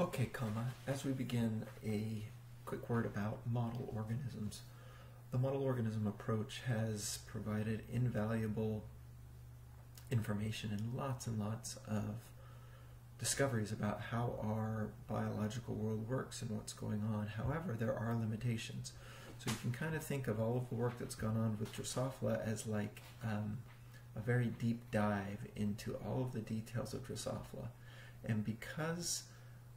Okay, comma, as we begin, a quick word about model organisms. The model organism approach has provided invaluable information and lots and lots of discoveries about how our biological world works and what's going on. However, there are limitations. So you can kind of think of all of the work that's gone on with Drosophila as like um, a very deep dive into all of the details of Drosophila. And because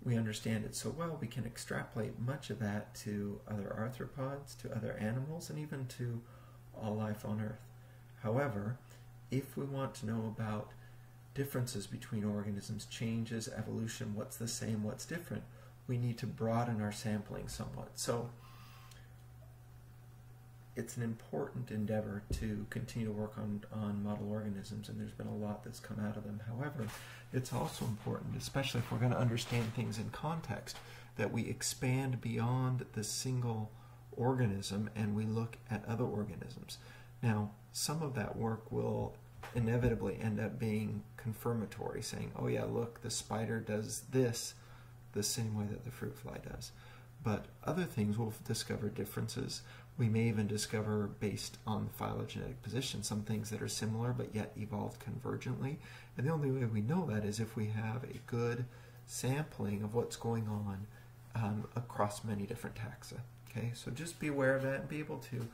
we understand it so well, we can extrapolate much of that to other arthropods, to other animals, and even to all life on Earth. However, if we want to know about differences between organisms, changes, evolution, what's the same, what's different, we need to broaden our sampling somewhat. So it's an important endeavor to continue to work on, on model organisms, and there's been a lot that's come out of them. However, it's also important, especially if we're going to understand things in context, that we expand beyond the single organism and we look at other organisms. Now, some of that work will inevitably end up being confirmatory, saying, oh yeah, look, the spider does this the same way that the fruit fly does. But other things will discover differences we may even discover, based on the phylogenetic position, some things that are similar but yet evolved convergently. And the only way we know that is if we have a good sampling of what's going on um, across many different taxa. Okay, so just be aware of that and be able to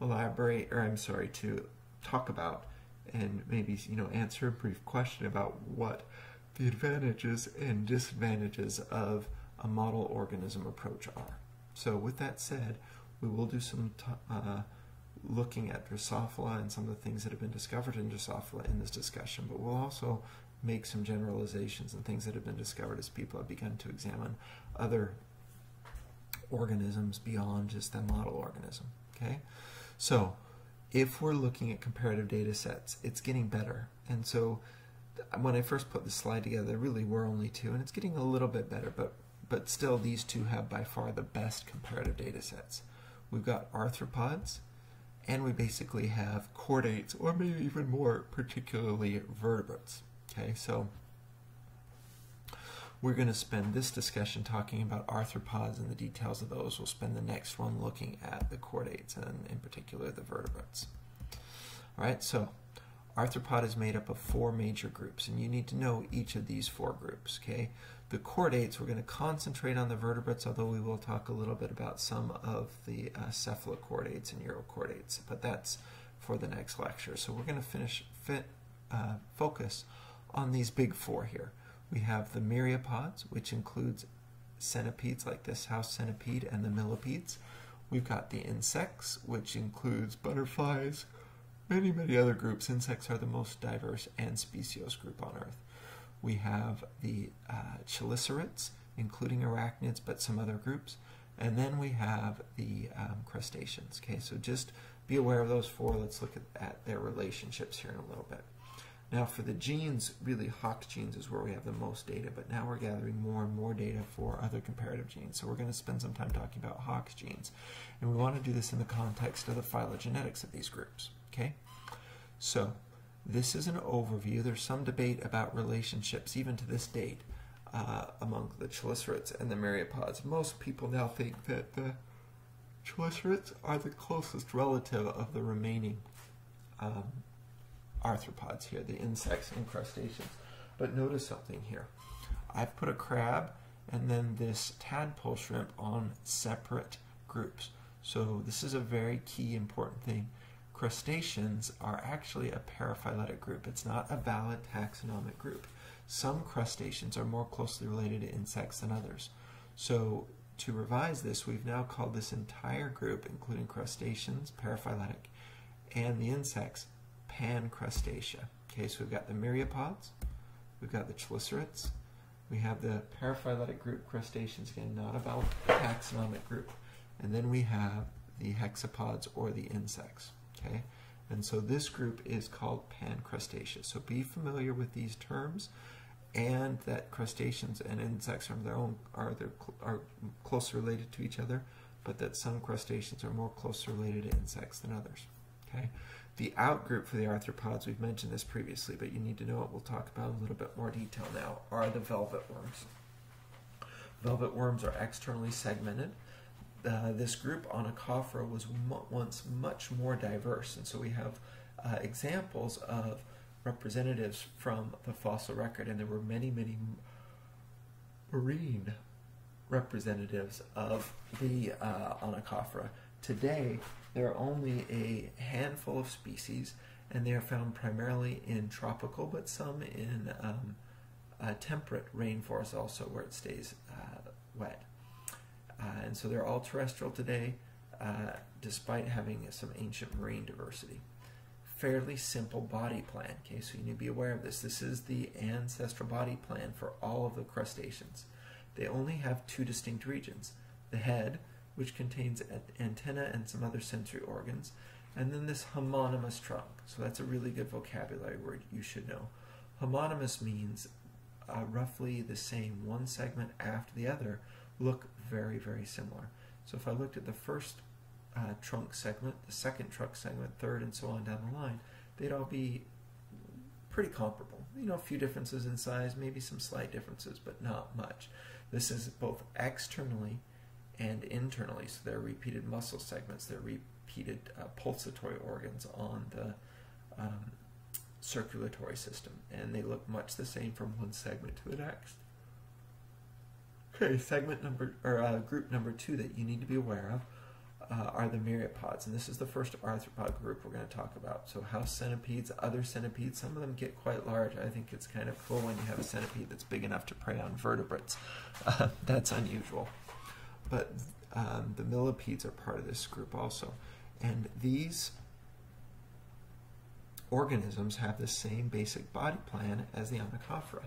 elaborate, or I'm sorry, to talk about and maybe you know answer a brief question about what the advantages and disadvantages of a model organism approach are. So with that said, we will do some uh, looking at Drosophila and some of the things that have been discovered in Drosophila in this discussion, but we'll also make some generalizations and things that have been discovered as people have begun to examine other organisms beyond just the model organism. Okay, so if we're looking at comparative data sets, it's getting better. And so when I first put the slide together, there really were only two, and it's getting a little bit better, but but still these two have by far the best comparative data sets we've got arthropods, and we basically have chordates, or maybe even more particularly vertebrates. Okay, so we're going to spend this discussion talking about arthropods and the details of those. We'll spend the next one looking at the chordates and in particular the vertebrates. All right, so arthropod is made up of four major groups, and you need to know each of these four groups. Okay, the chordates, we're going to concentrate on the vertebrates, although we will talk a little bit about some of the uh, cephalochordates and urochordates, but that's for the next lecture. So we're going to finish fit, uh, focus on these big four here. We have the myriapods, which includes centipedes like this house centipede and the millipedes. We've got the insects, which includes butterflies, many, many other groups. Insects are the most diverse and speciose group on Earth. We have the uh, chelicerates, including arachnids, but some other groups. And then we have the um, crustaceans. Okay, so just be aware of those four. Let's look at, at their relationships here in a little bit. Now for the genes, really Hox genes is where we have the most data, but now we're gathering more and more data for other comparative genes. So we're going to spend some time talking about Hox genes. And we want to do this in the context of the phylogenetics of these groups. Okay, So this is an overview. There's some debate about relationships, even to this date, uh, among the chelicerates and the myriapods. Most people now think that the chelicerates are the closest relative of the remaining um, arthropods here, the insects and crustaceans. But notice something here. I've put a crab and then this tadpole shrimp on separate groups. So this is a very key important thing crustaceans are actually a paraphyletic group. It's not a valid taxonomic group. Some crustaceans are more closely related to insects than others. So to revise this, we've now called this entire group, including crustaceans, paraphyletic, and the insects, pancrustacea. Okay, so we've got the myriapods, we've got the chelicerates, we have the paraphyletic group crustaceans, again, not a valid taxonomic group, and then we have the hexapods or the insects. Okay, and so this group is called pancrustacea. So be familiar with these terms, and that crustaceans and insects are their own are their, are closely related to each other, but that some crustaceans are more closely related to insects than others. Okay, the outgroup for the arthropods we've mentioned this previously, but you need to know it. We'll talk about a little bit more detail now. Are the velvet worms. Velvet worms are externally segmented. Uh, this group, Onychophora, was once much more diverse, and so we have uh, examples of representatives from the fossil record, and there were many, many marine representatives of the uh, Onychophora. Today, there are only a handful of species, and they are found primarily in tropical, but some in um, uh, temperate rainforests also, where it stays uh, wet. Uh, and so they're all terrestrial today, uh, despite having some ancient marine diversity. Fairly simple body plan, okay, so you need to be aware of this. This is the ancestral body plan for all of the crustaceans. They only have two distinct regions the head, which contains an antenna and some other sensory organs, and then this homonomous trunk. So that's a really good vocabulary word you should know. Homonomous means uh, roughly the same, one segment after the other, look very, very similar. So if I looked at the first uh, trunk segment, the second trunk segment, third, and so on down the line, they'd all be pretty comparable. You know, a few differences in size, maybe some slight differences, but not much. This is both externally and internally, so they're repeated muscle segments, they're repeated uh, pulsatory organs on the um, circulatory system, and they look much the same from one segment to the next. Okay, segment number or uh, group number two that you need to be aware of uh, are the myriapods, and this is the first arthropod group we're going to talk about. So house centipedes, other centipedes, some of them get quite large. I think it's kind of cool when you have a centipede that's big enough to prey on vertebrates. Uh, that's unusual. But um, the millipedes are part of this group also, and these organisms have the same basic body plan as the Onychophora.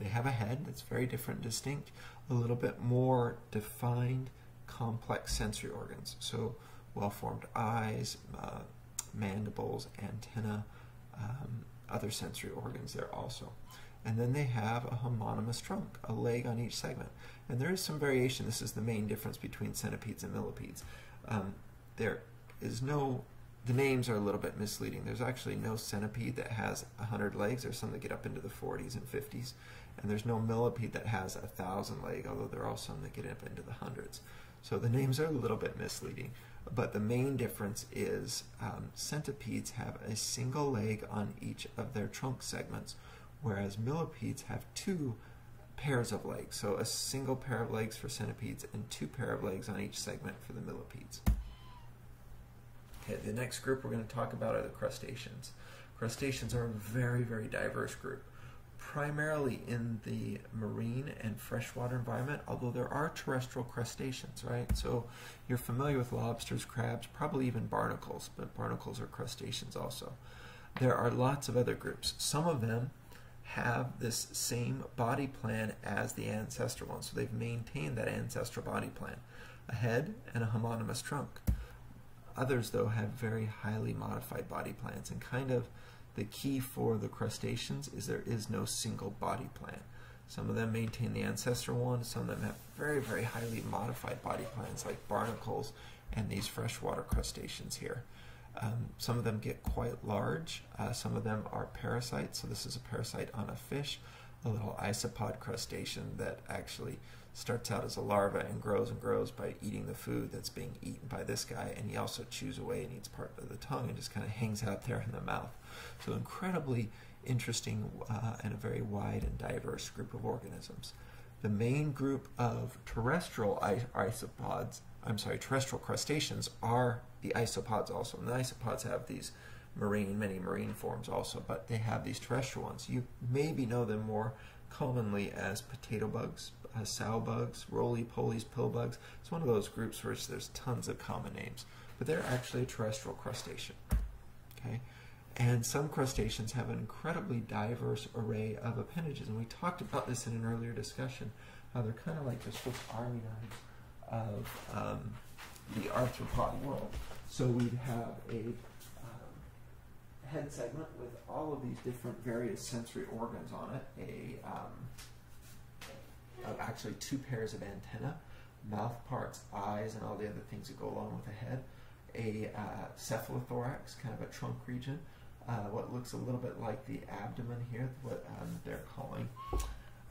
They have a head that's very different, distinct, a little bit more defined, complex sensory organs. So, well formed eyes, uh, mandibles, antenna, um, other sensory organs there also. And then they have a homonomous trunk, a leg on each segment. And there is some variation. This is the main difference between centipedes and millipedes. Um, there is no the names are a little bit misleading. There's actually no centipede that has 100 legs. There's some that get up into the 40s and 50s. And there's no millipede that has a 1,000 leg, although there are some that get up into the hundreds. So the names are a little bit misleading. But the main difference is um, centipedes have a single leg on each of their trunk segments, whereas millipedes have two pairs of legs. So a single pair of legs for centipedes and two pair of legs on each segment for the millipedes. Okay, the next group we're going to talk about are the crustaceans. Crustaceans are a very, very diverse group, primarily in the marine and freshwater environment, although there are terrestrial crustaceans, right? So you're familiar with lobsters, crabs, probably even barnacles, but barnacles are crustaceans also. There are lots of other groups. Some of them have this same body plan as the ancestral one, so they've maintained that ancestral body plan, a head and a homonomous trunk. Others, though, have very highly modified body plans, and kind of the key for the crustaceans is there is no single body plan. Some of them maintain the ancestral one, some of them have very, very highly modified body plans, like barnacles and these freshwater crustaceans here. Um, some of them get quite large. Uh, some of them are parasites. So this is a parasite on a fish, a little isopod crustacean that actually starts out as a larva and grows and grows by eating the food that's being eaten by this guy, and he also chews away and eats part of the tongue and just kind of hangs out there in the mouth. So incredibly interesting uh, and a very wide and diverse group of organisms. The main group of terrestrial isopods, I'm sorry, terrestrial crustaceans are the isopods also. And the isopods have these marine, many marine forms also, but they have these terrestrial ones. You maybe know them more commonly as potato bugs, uh, sow bugs, roly-polies, pill bugs. It's one of those groups where there's tons of common names, but they're actually a terrestrial crustacean. Okay, and some crustaceans have an incredibly diverse array of appendages, and we talked about this in an earlier discussion. How they're kind of like the Swiss Army knives of um, the arthropod world. So we'd have a head segment with all of these different various sensory organs on it, a um, actually two pairs of antenna, mouth parts, eyes, and all the other things that go along with the head, a uh, cephalothorax, kind of a trunk region, uh, what looks a little bit like the abdomen here, what um, they're calling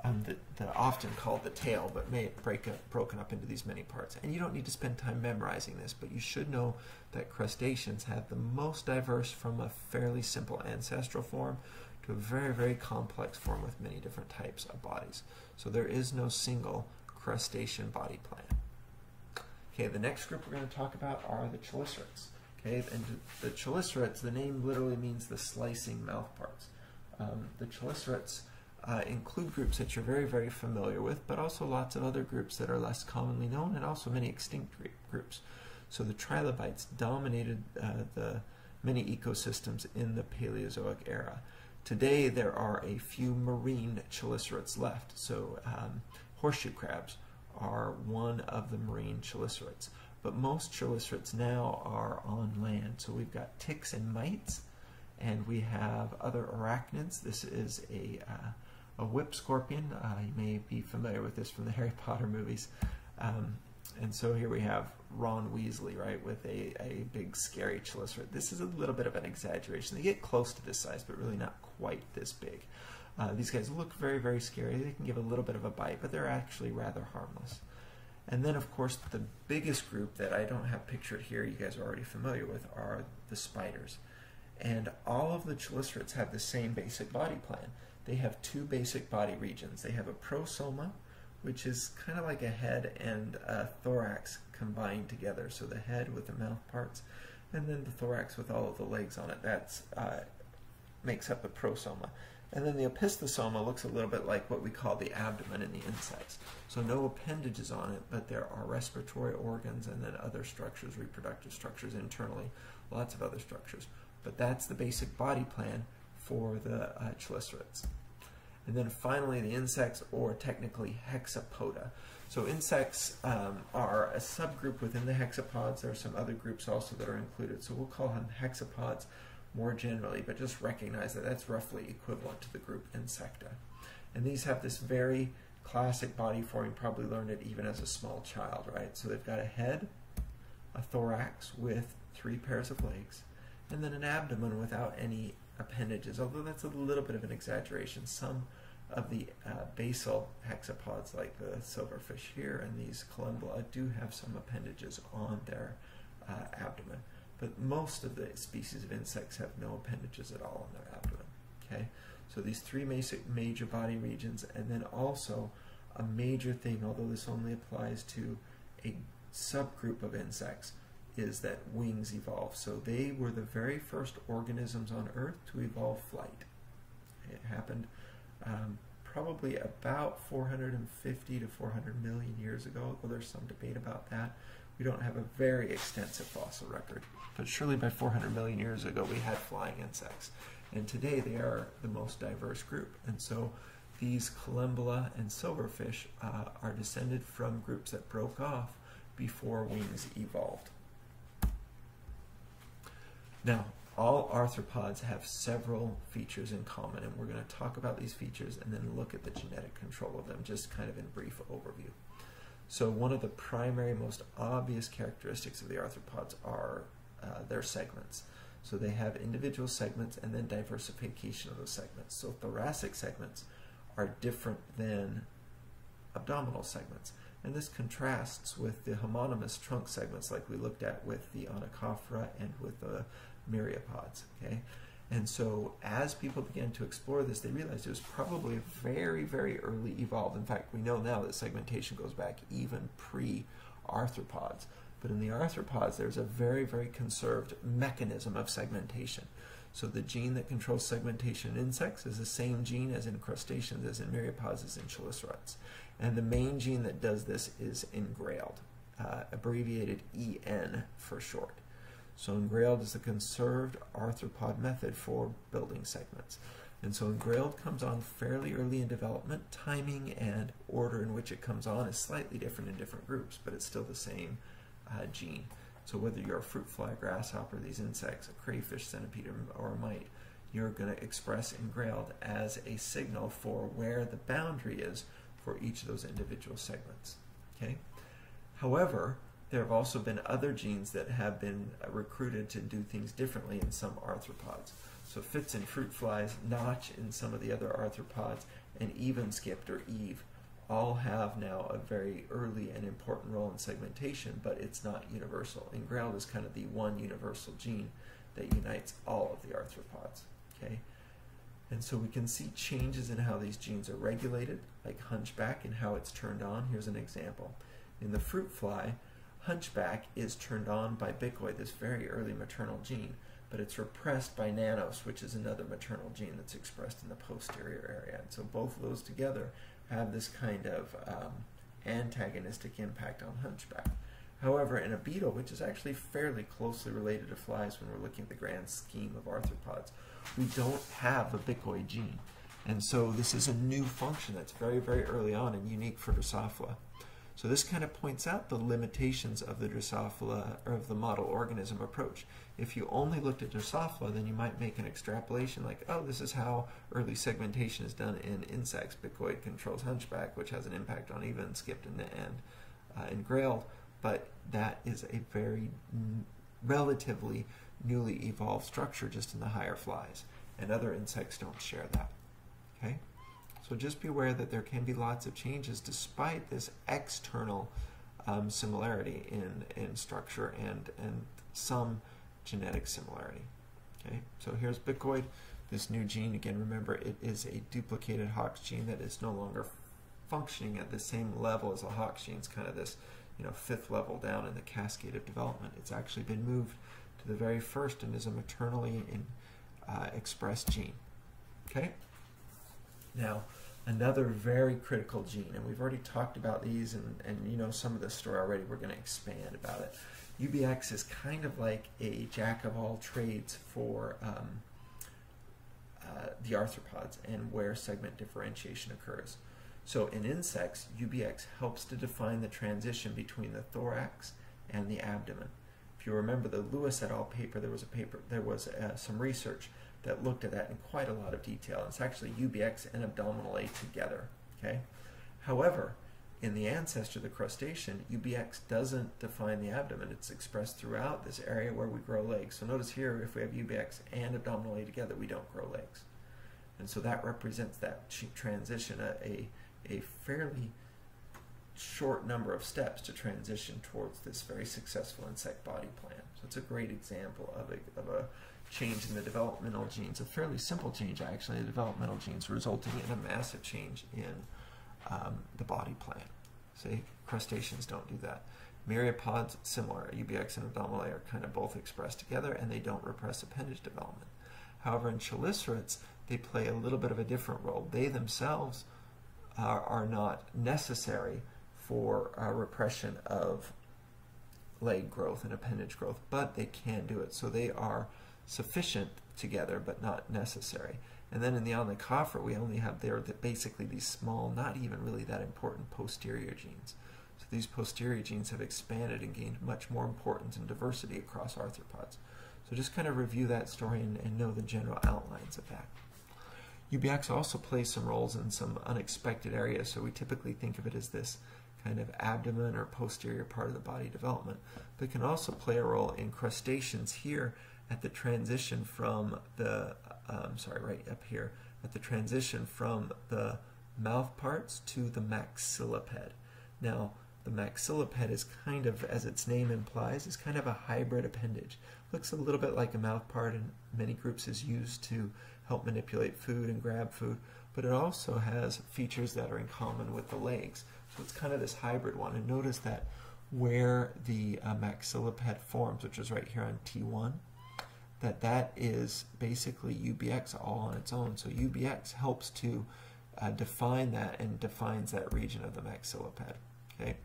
um, that, that are often called the tail, but may break up, broken up into these many parts. And you don't need to spend time memorizing this, but you should know that crustaceans have the most diverse from a fairly simple ancestral form to a very, very complex form with many different types of bodies. So there is no single crustacean body plan. Okay, the next group we're going to talk about are the chelicerates. Okay, and the chelicerates, the name literally means the slicing mouth parts. Um, the chelicerates uh, include groups that you're very, very familiar with, but also lots of other groups that are less commonly known and also many extinct groups. So the trilobites dominated uh, the many ecosystems in the Paleozoic era. Today there are a few marine chelicerates left. So um, horseshoe crabs are one of the marine chelicerates. But most chelicerates now are on land. So we've got ticks and mites, and we have other arachnids. This is a, uh, a whip scorpion. Uh, you may be familiar with this from the Harry Potter movies. Um, and so here we have Ron Weasley, right, with a, a big scary chelicerate. This is a little bit of an exaggeration. They get close to this size, but really not quite this big. Uh, these guys look very, very scary. They can give a little bit of a bite, but they're actually rather harmless. And then, of course, the biggest group that I don't have pictured here, you guys are already familiar with, are the spiders. And all of the chelicerates have the same basic body plan. They have two basic body regions. They have a prosoma, which is kind of like a head and a thorax combined together. So the head with the mouth parts, and then the thorax with all of the legs on it. That uh, makes up the prosoma. And then the opisthosoma looks a little bit like what we call the abdomen in the insects. So no appendages on it, but there are respiratory organs and then other structures, reproductive structures internally, lots of other structures. But that's the basic body plan for the uh, chelicerates. And then finally, the insects, or technically hexapoda. So insects um, are a subgroup within the hexapods. There are some other groups also that are included. So we'll call them hexapods more generally, but just recognize that that's roughly equivalent to the group Insecta. And these have this very classic body form. You probably learned it even as a small child, right? So they've got a head, a thorax with three pairs of legs, and then an abdomen without any appendages, although that's a little bit of an exaggeration. Some of the uh, basal hexapods, like the silverfish here and these collembola, do have some appendages on their uh, abdomen. But most of the species of insects have no appendages at all on their abdomen. Okay, so these three major body regions, and then also a major thing, although this only applies to a subgroup of insects, is that wings evolve. So they were the very first organisms on Earth to evolve flight. It happened um, probably about 450 to 400 million years ago, though there's some debate about that. We don't have a very extensive fossil record, but surely by 400 million years ago we had flying insects. And today they are the most diverse group. And so these collembola and silverfish uh, are descended from groups that broke off before wings evolved. Now, all arthropods have several features in common, and we're going to talk about these features and then look at the genetic control of them, just kind of in brief overview. So one of the primary, most obvious characteristics of the arthropods are uh, their segments. So they have individual segments and then diversification of those segments. So thoracic segments are different than abdominal segments. And this contrasts with the homonomous trunk segments like we looked at with the Onychophora and with the myriapods. Okay, and so as people began to explore this, they realized it was probably very, very early evolved. In fact, we know now that segmentation goes back even pre-arthropods. But in the arthropods, there's a very, very conserved mechanism of segmentation. So the gene that controls segmentation in insects is the same gene as in crustaceans, as in myriapods, as in chelicerates. And the main gene that does this is engrailed, uh, abbreviated EN for short. So engrailed is the conserved arthropod method for building segments. And so engrailed comes on fairly early in development. Timing and order in which it comes on is slightly different in different groups, but it's still the same uh, gene. So whether you're a fruit fly, grasshopper, these insects, a crayfish, centipede, or a mite, you're going to express engrailed as a signal for where the boundary is for each of those individual segments. Okay. However, there have also been other genes that have been recruited to do things differently in some arthropods. So fits in fruit flies, notch in some of the other arthropods, and even skipped or Eve all have now a very early and important role in segmentation, but it's not universal. Engrailed is kind of the one universal gene that unites all of the arthropods. Okay, and so we can see changes in how these genes are regulated, like hunchback and how it's turned on. Here's an example. In the fruit fly, hunchback is turned on by bicoid, this very early maternal gene, but it's repressed by nanos, which is another maternal gene that's expressed in the posterior area. And so both of those together have this kind of um, antagonistic impact on hunchback. However, in a beetle, which is actually fairly closely related to flies when we're looking at the grand scheme of arthropods, we don't have a bicoid gene. And so this is a new function that's very, very early on and unique for Drosophila. So this kind of points out the limitations of the Drosophila or of the model organism approach. If you only looked at Drosophila, then you might make an extrapolation like, oh, this is how early segmentation is done in insects. Bicoid controls hunchback, which has an impact on even skipped in the end uh, engrailed, but that is a very relatively newly evolved structure just in the higher flies, and other insects don't share that. Okay? So just be aware that there can be lots of changes despite this external um, similarity in, in structure and, and some genetic similarity. Okay, so here's bicoid, this new gene. Again, remember it is a duplicated Hox gene that is no longer functioning at the same level as a Hox gene. It's kind of this, you know, fifth level down in the cascade of development. It's actually been moved to the very first and is a maternally in, uh, expressed gene. Okay. Now, another very critical gene, and we've already talked about these, and, and you know some of this story already. We're going to expand about it. UBX is kind of like a jack of all trades for um, uh, the arthropods and where segment differentiation occurs. So in insects, UBX helps to define the transition between the thorax and the abdomen. If you remember the Lewis et al. paper, there was a paper, there was uh, some research that looked at that in quite a lot of detail. It's actually UBX and abdominal A together. Okay. However, in the ancestor, the crustacean, UBX doesn't define the abdomen. It's expressed throughout this area where we grow legs. So notice here, if we have UBX and abdominal A together, we don't grow legs. And so that represents that transition, a, a, fairly short number of steps to transition towards this very successful insect body plan. So it's a great example of a, of a change in the developmental genes, a fairly simple change actually, the developmental genes resulting in a massive change in um, the body plan. See, crustaceans don't do that. Myriapods, similar. UBX and abdominal are kind of both expressed together and they don't repress appendage development. However, in chelicerates, they play a little bit of a different role. They themselves are, are not necessary for uh, repression of leg growth and appendage growth, but they can do it. So they are sufficient together, but not necessary. And then in the onychophora, we only have there that basically these small, not even really that important posterior genes. So these posterior genes have expanded and gained much more importance and diversity across arthropods. So just kind of review that story and, and know the general outlines of that. UBX also plays some roles in some unexpected areas, so we typically think of it as this kind of abdomen or posterior part of the body development, but can also play a role in crustaceans here at the transition from the, um, sorry, right up here, at the transition from the mouth parts to the maxilliped. Now, the maxilliped is kind of, as its name implies, is kind of a hybrid appendage. Looks a little bit like a mouth part in many groups is used to help manipulate food and grab food, but it also has features that are in common with the legs. So it's kind of this hybrid one. And notice that where the uh, maxilliped forms, which is right here on T1, that that is basically UBX all on its own. So UBX helps to uh, define that and defines that region of the maxilliped. Okay,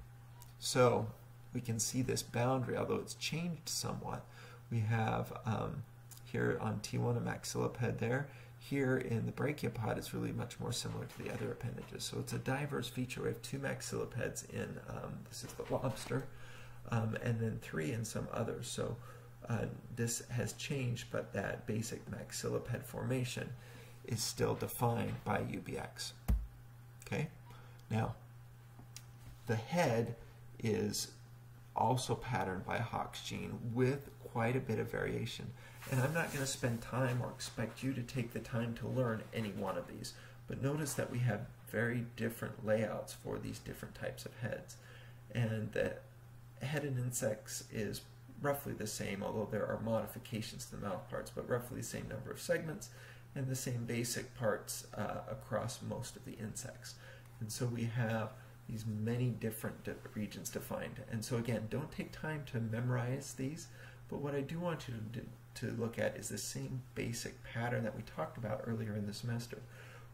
so we can see this boundary, although it's changed somewhat. We have um, here on T1 a maxilliped there. Here in the branchiopod, it's really much more similar to the other appendages. So it's a diverse feature. We have two maxillipeds in, um, this is the lobster, um, and then three in some others. So uh, this has changed, but that basic maxilliped formation is still defined by UBX. Okay, now the head is also patterned by Hox gene with quite a bit of variation. And I'm not going to spend time or expect you to take the time to learn any one of these. But notice that we have very different layouts for these different types of heads. And the head in insects is roughly the same, although there are modifications to the mouth parts, but roughly the same number of segments and the same basic parts uh, across most of the insects. And so we have these many different di regions defined. And so again, don't take time to memorize these, but what I do want you to, do, to look at is the same basic pattern that we talked about earlier in the semester,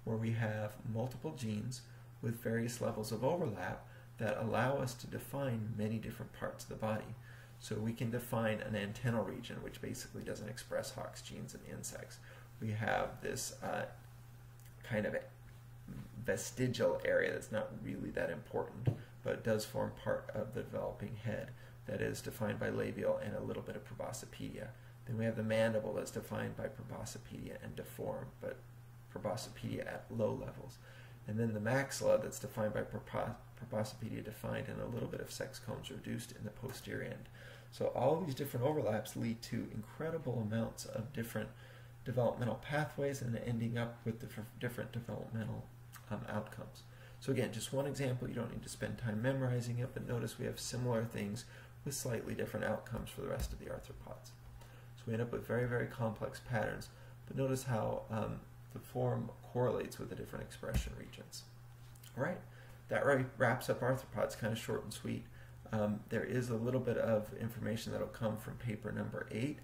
where we have multiple genes with various levels of overlap that allow us to define many different parts of the body. So we can define an antennal region, which basically doesn't express Hox genes in insects. We have this uh, kind of vestigial area that's not really that important, but does form part of the developing head that is defined by labial and a little bit of proboscipedia. Then we have the mandible that's defined by proboscipedia and deformed, but proboscipedia at low levels. And then the maxilla that's defined by proboscipedia defined and a little bit of sex combs reduced in the posterior end. So all these different overlaps lead to incredible amounts of different developmental pathways and ending up with different developmental um, outcomes. So again, just one example, you don't need to spend time memorizing it, but notice we have similar things with slightly different outcomes for the rest of the arthropods. So we end up with very, very complex patterns, but notice how um, the form correlates with the different expression regions. All right, that wraps up arthropods, kind of short and sweet. Um, there is a little bit of information that will come from paper number eight.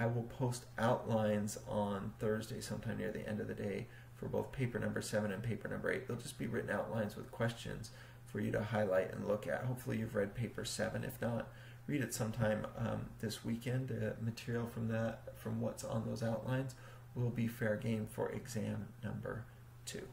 I will post outlines on Thursday, sometime near the end of the day, for both paper number seven and paper number eight. They'll just be written outlines with questions for you to highlight and look at. Hopefully, you've read paper seven. If not, read it sometime um, this weekend. The material from that, from what's on those outlines, will be fair game for exam number two.